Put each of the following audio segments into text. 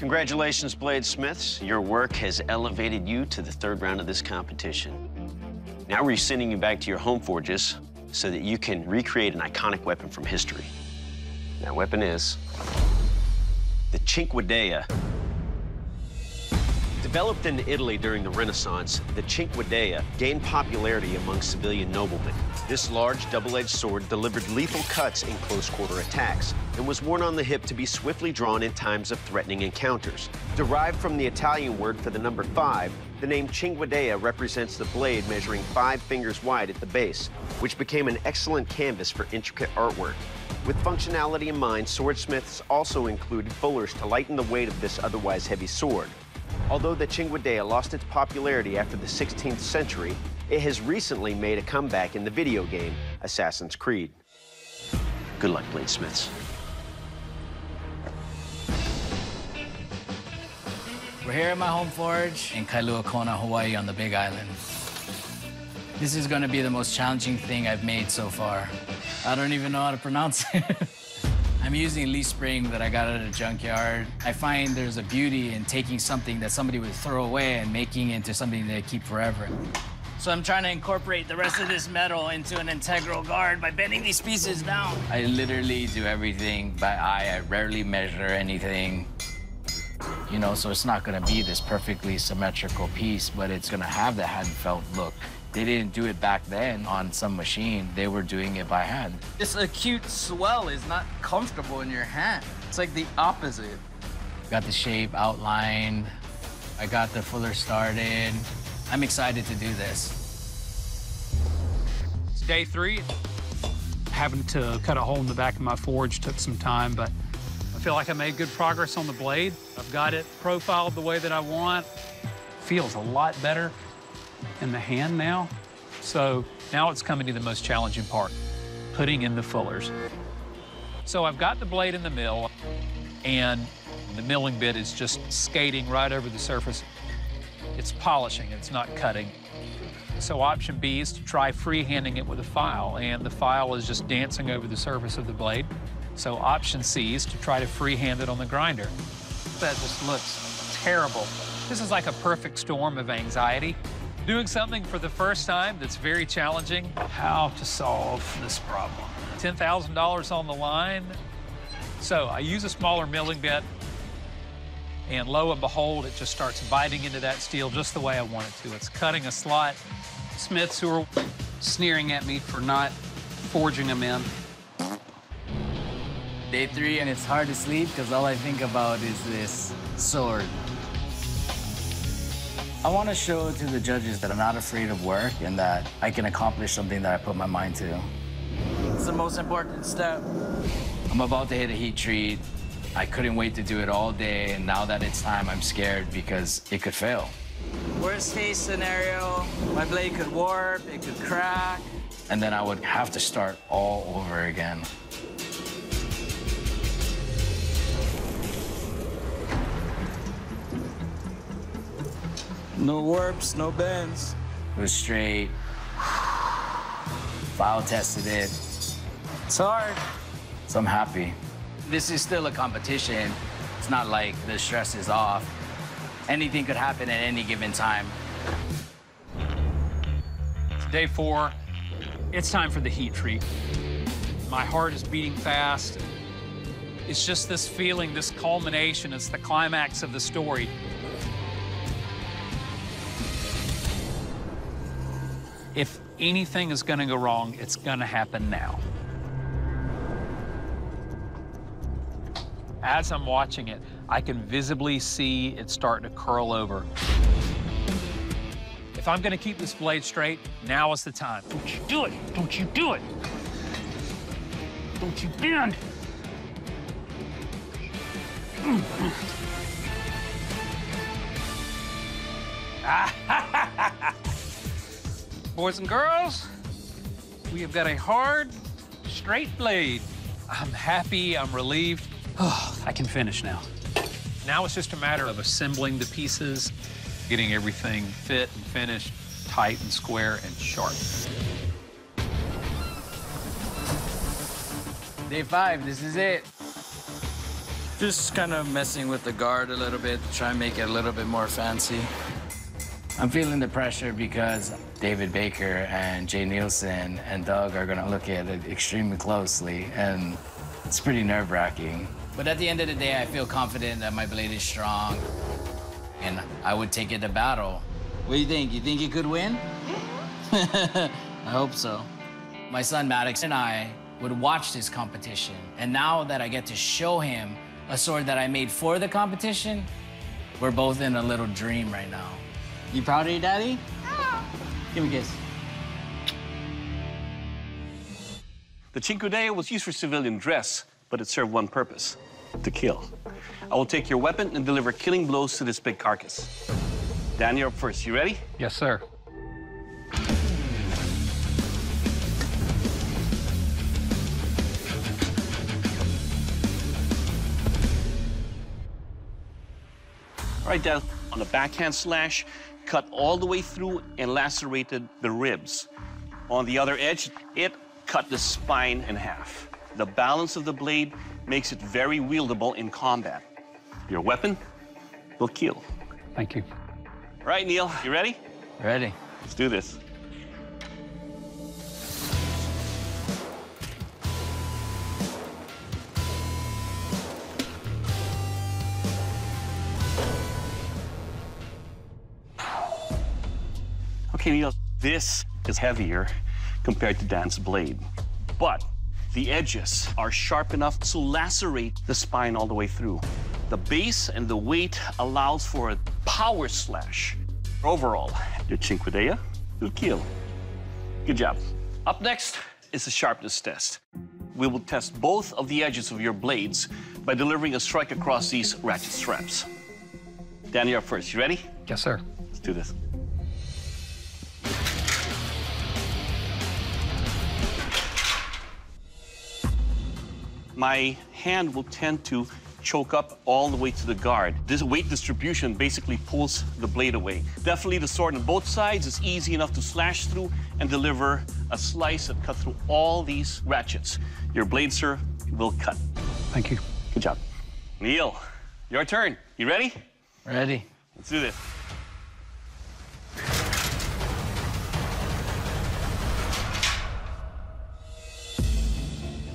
Congratulations, Bladesmiths. Your work has elevated you to the third round of this competition. Now we're sending you back to your home forges so that you can recreate an iconic weapon from history. That weapon is the Cinquedea. Developed in Italy during the Renaissance, the Cinquedea gained popularity among civilian noblemen. This large double-edged sword delivered lethal cuts in close-quarter attacks and was worn on the hip to be swiftly drawn in times of threatening encounters. Derived from the Italian word for the number five, the name Cinquedea represents the blade measuring five fingers wide at the base, which became an excellent canvas for intricate artwork. With functionality in mind, swordsmiths also included fullers to lighten the weight of this otherwise heavy sword. Although the Cinquedea lost its popularity after the 16th century, it has recently made a comeback in the video game Assassin's Creed. Good luck, bladesmiths. We're here at my home forge in Kailua Kona, Hawaii on the Big Island. This is gonna be the most challenging thing I've made so far. I don't even know how to pronounce it. I'm using a leaf spring that I got at a junkyard. I find there's a beauty in taking something that somebody would throw away and making it into something they keep forever. So I'm trying to incorporate the rest of this metal into an integral guard by bending these pieces down. I literally do everything by eye. I rarely measure anything. You know, so it's not gonna be this perfectly symmetrical piece, but it's gonna have the hand felt look. They didn't do it back then on some machine. They were doing it by hand. This acute swell is not comfortable in your hand. It's like the opposite. Got the shape outlined. I got the fuller started. I'm excited to do this. It's day three. Having to cut a hole in the back of my forge took some time, but I feel like I made good progress on the blade. I've got it profiled the way that I want. Feels a lot better in the hand now. So now it's coming to the most challenging part, putting in the fullers. So I've got the blade in the mill, and the milling bit is just skating right over the surface. It's polishing, it's not cutting. So option B is to try freehanding it with a file, and the file is just dancing over the surface of the blade. So option C is to try to freehand it on the grinder. That just looks terrible. This is like a perfect storm of anxiety. Doing something for the first time that's very challenging. How to solve this problem. $10,000 on the line. So I use a smaller milling bit, and lo and behold, it just starts biting into that steel just the way I want it to. It's cutting a slot. Smiths who are sneering at me for not forging them in. Day three, and it's hard to sleep because all I think about is this sword. I want to show to the judges that I'm not afraid of work and that I can accomplish something that I put my mind to. It's the most important step. I'm about to hit a heat treat. I couldn't wait to do it all day, and now that it's time, I'm scared because it could fail. Worst case scenario, my blade could warp, it could crack. And then I would have to start all over again. No warps, no bends. It was straight. File tested it. It's hard. So I'm happy. This is still a competition. It's not like the stress is off. Anything could happen at any given time. It's Day four, it's time for the heat treat. My heart is beating fast. It's just this feeling, this culmination. It's the climax of the story. If anything is going to go wrong, it's going to happen now. As I'm watching it, I can visibly see it starting to curl over. If I'm going to keep this blade straight, now is the time. Don't you do it! Don't you do it! Don't you bend! Boys and girls, we have got a hard, straight blade. I'm happy, I'm relieved. Oh, I can finish now. Now it's just a matter of assembling the pieces, getting everything fit and finished, tight and square and sharp. Day five, this is it. Just kind of messing with the guard a little bit to try and make it a little bit more fancy. I'm feeling the pressure because David Baker and J. Neilson and Doug are gonna look at it extremely closely, and it's pretty nerve-wracking. But at the end of the day, I feel confident that my blade is strong, and I would take it to battle. What do you think? You think you could win? I hope so. My son Maddox and I would watch this competition, and now that I get to show him a sword that I made for the competition, we're both in a little dream right now. You proud of your daddy? Oh. Give me a kiss. The Cinquedea was used for civilian dress, but it served one purpose, to kill. I will take your weapon and deliver killing blows to this big carcass. Dan, you're up first. You ready? Yes, sir. All right, Dan. On the backhand slash, cut all the way through and lacerated the ribs. On the other edge, it cut the spine in half. The balance of the blade makes it very wieldable in combat. Your weapon will kill. Thank you. All right, Neil, you ready? Ready? Let's do this. This is heavier compared to Dan's blade, but the edges are sharp enough to lacerate the spine all the way through. The base and the weight allows for a power slash. Overall, your Cinquedea will kill. Good job. Up next is the sharpness test. We will test both of the edges of your blades by delivering a strike across these ratchet straps. Dan, you're up first. You ready? Yes, sir. Let's do this. My hand will tend to choke up all the way to the guard. This weight distribution basically pulls the blade away. Definitely the sword on both sides is easy enough to slash through and deliver a slice that cut through all these ratchets. Your blade, sir, will cut. Thank you. Good job. Neil, your turn. You ready? Ready? Let's do this.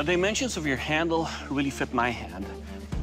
The dimensions of your handle really fit my hand.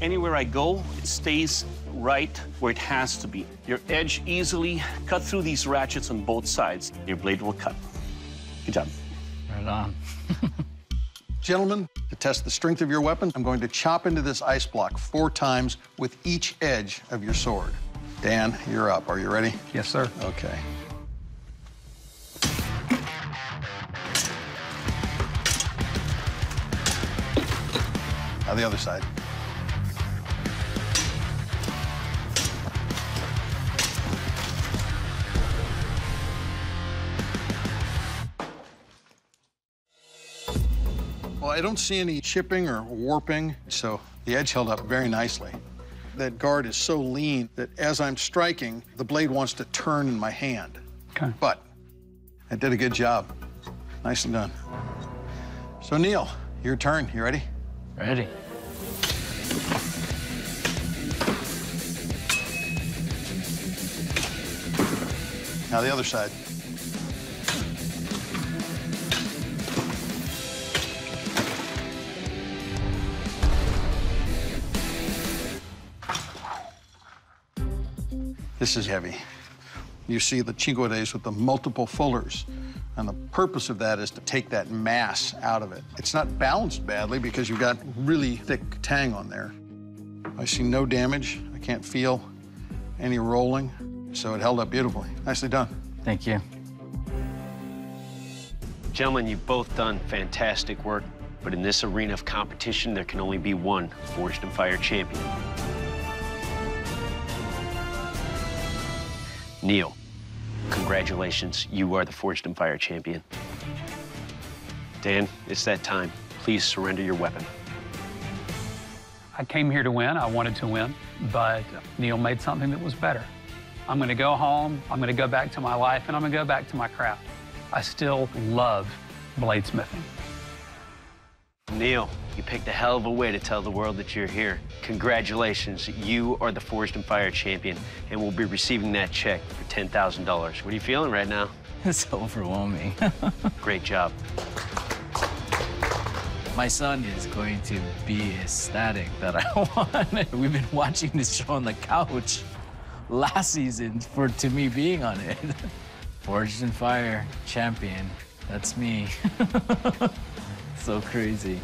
Anywhere I go, it stays right where it has to be. Your edge easily cut through these ratchets on both sides. Your blade will cut. Good job. Right on. Gentlemen, to test the strength of your weapon, I'm going to chop into this ice block four times with each edge of your sword. Dan, you're up. Are you ready? Yes, sir. Okay. Now the other side. Well, I don't see any chipping or warping, so the edge held up very nicely. That guard is so lean that as I'm striking, the blade wants to turn in my hand. Okay. But I did a good job. Nicely done. So, Neil, your turn. You ready? Ready? Now the other side. This is heavy. You see the Cinquedeas with the multiple fullers. And the purpose of that is to take that mass out of it. It's not balanced badly because you've got really thick tang on there. I see no damage. I can't feel any rolling. So it held up beautifully. Nicely done. Thank you. Gentlemen, you've both done fantastic work, but in this arena of competition, there can only be one Forged in Fire champion. Neil, congratulations. You are the Forged in Fire champion. Dan, it's that time. Please surrender your weapon. I came here to win. I wanted to win, but Neil made something that was better. I'm going to go home. I'm going to go back to my life, and I'm going to go back to my craft. I still love bladesmithing. Neil, you picked a hell of a way to tell the world that you're here. Congratulations, you are the Forged in Fire champion, and we'll be receiving that check for $10,000. What are you feeling right now? It's overwhelming. Great job. My son is going to be ecstatic that I won. We've been watching this show on the couch last season for to me being on it. Forged in Fire champion. That's me. So crazy.